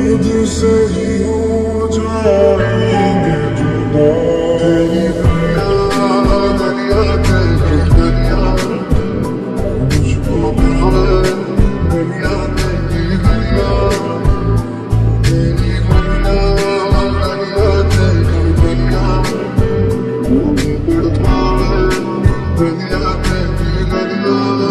Producer, he holds on. Bring it up, baby, let.